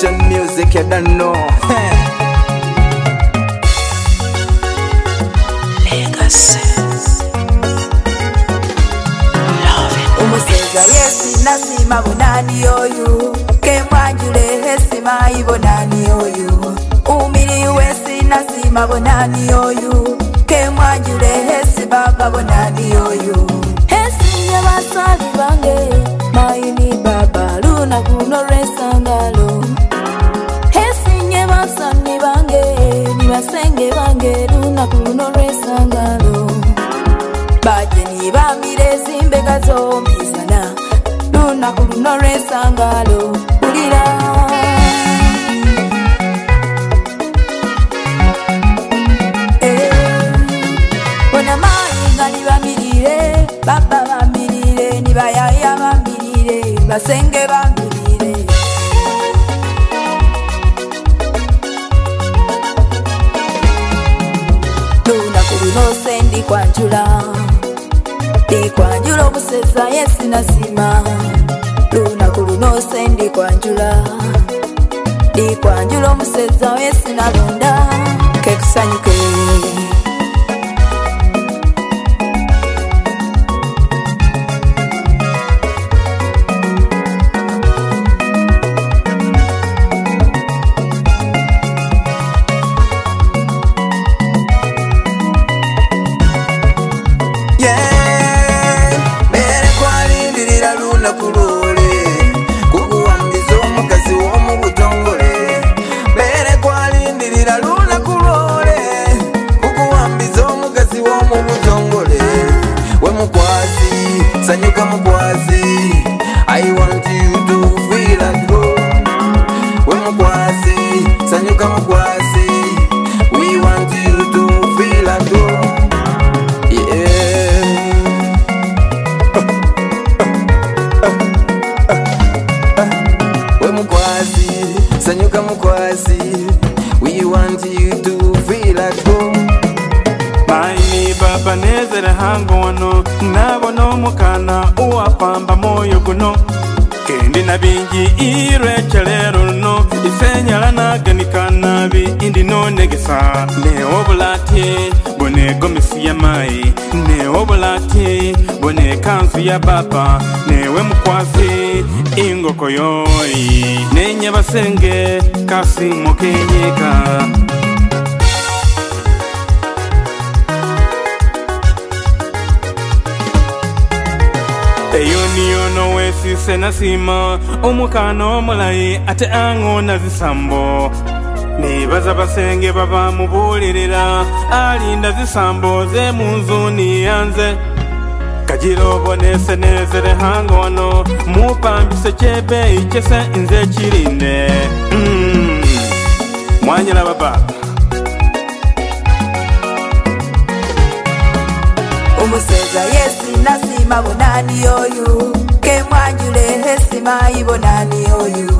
Egyptian music you don't know. umuseza yesi nasima bunani oyu kemwanjule hesima ibonani oyu umili wesi nasima bonani oyu kemwanjule hesi baba bonani oyu hesi ya basali bange maini baba luna kuno lwesangalo senge vangeruna kuno rwesangano bajeni vamire zimbe kazompisana luna kuluno rwesangalo ulira eh, bona mainga nivamirire baba vamirire nivayaya vamirire vasenge ikwanjula ikwanjula okuseza yesi nasima lunaku lunose ndikwanjula ikwanjula omuseza yesinalonda nalonda kekusanyuke nda kulole kukuwambiza omukazi womubutongole bere kwalindirira luna kulole kukuwambiza omukazi womubutongole we mukwazi sanyuka mukwazi welcome kwasi we want you to feel at home maini baba nezere hangu wano nabona omukana uwapamba moyo guno kendi na bingi irwecelero luno ifenyala nagenikanabi indi nonegesa neobulati boneko misi ya mayi newe bulati boneka nzu ya baba newe mukwasi ingoko yoyi nenye basenge kasi mukenyika eyo niyo nowesise nasima omukana omulayi ate ang'ona zisambo nibaza basenge babamubuulirira alinda zisamboze mu nzu niyanze kagira obonese nezere hanga wano mupambise kyebeeyi kyese nze kirine mm. mwanyala baba omuseza yesina sima bonani oyu kemwanjule hesima ibonani oyu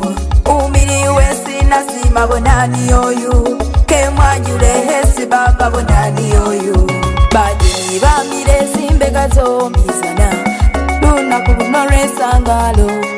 umiri wesi tena sima bonani oyu ke mwanjulehesi baba bonani oyu badini bamile simbe gazomizana lunaku buno lwensangalo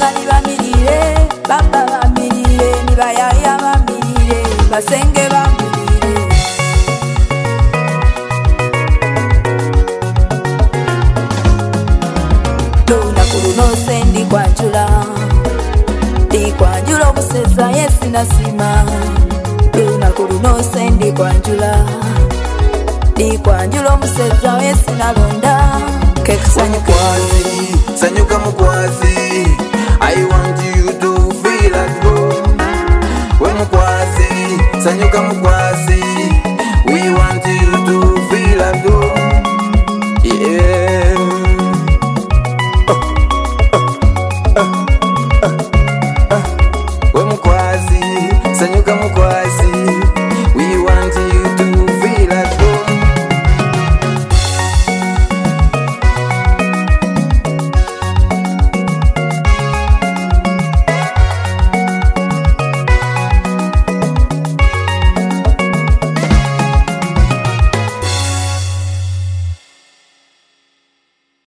abaganga nibamirire bamba bamirire nibayaya bamirire basenge bamirire lunaku lunonse ndikwanjula ndikwanjula omuseza yesinasima lunaku lunonse ndikwanjula ndikwanjula omuseza yesinalonda kekusanyuka mukwasi sanyuka mukwasi I want you to feel at home We mkwasi, sanyuka mkwasi We want you to feel at home Yeah uh, uh, uh, uh.